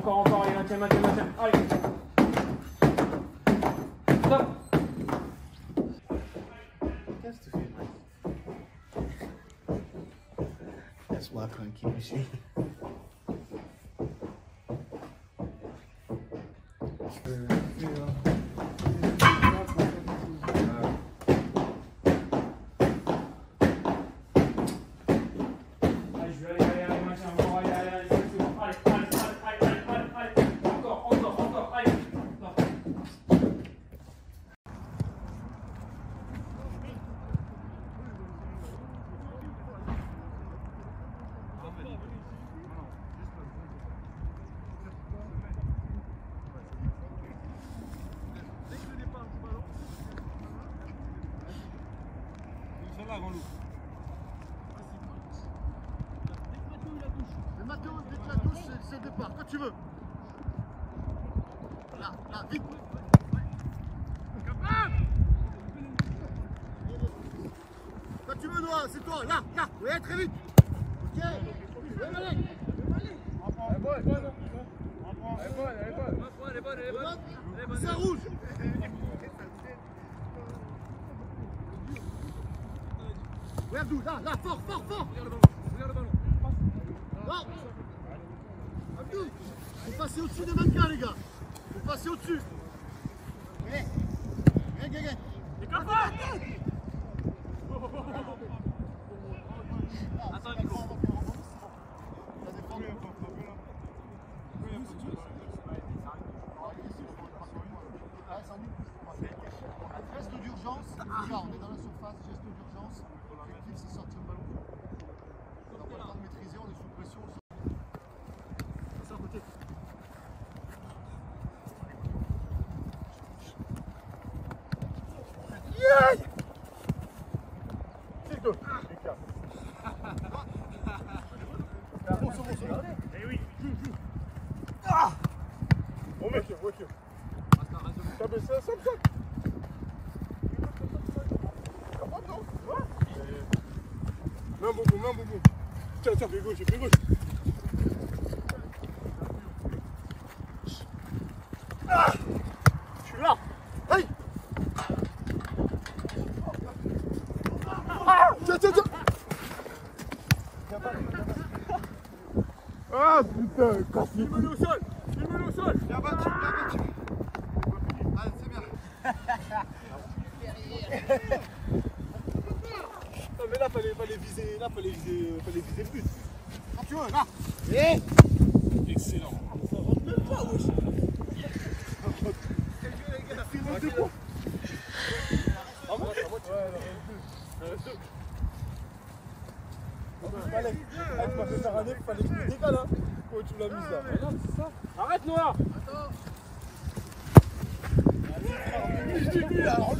encore, encore. Allez, maintiens, maintiens, maintiens. Allez. Stop. Qu'est-ce que tu fais, Mike? That's why I can't keep you Le Mathéo, dès que la touche, c'est- c'est le départ, quand tu veux. Là, là, vite. Quand tu veux, Noah, c'est toi, là, là, oui, très vite. Ok Oui, allez. C'est un rouge. Abdou, là, là, fort, fort, fort. Non Abdou Faut passer au-dessus des mannequins, les gars Faut passer au-dessus Viens, viens, viens Attends, Nico T'as défendu Geste d'urgence, regarde, la surface, geste d'urgence, l'objectif c'est sortir le ballon. On n'a pas le temps de maîtriser, on est sous pression. on sort. Passe à côté. Yeah C'est tout. Bon, c'est bon, c'est bon. Eh oui. Bon mec, voiture. T'as baissé ça, ça Main bobo, main bobo. Tiens, tiens, fais gauche, fais gauche. Ah Je suis là. Aïe Ah Tiens, tiens, tiens Ah putain, casse les couilles. au sol Filme-le au sol Bien battu, bien battu Allez, c'est bien Non mais là fallait, fallait viser, là fallait viser, fallait viser but. Quand tu veux, là. Et Excellent. Ça rentre même pas, wesh. Ah. Fallait, ah, tu m'as fait faire un fallait que je me décale, hein. Tu l'as mis là Regarde, c'est ça. Arrête, Noah. Je t'ai vu là, alors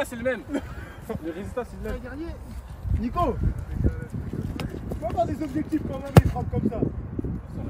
résultat, c'est le même. Le résultat, c'est le même. Dernier. Nico avoir des objectifs quand même, ils frappent comme ça. Ouais, plus 6.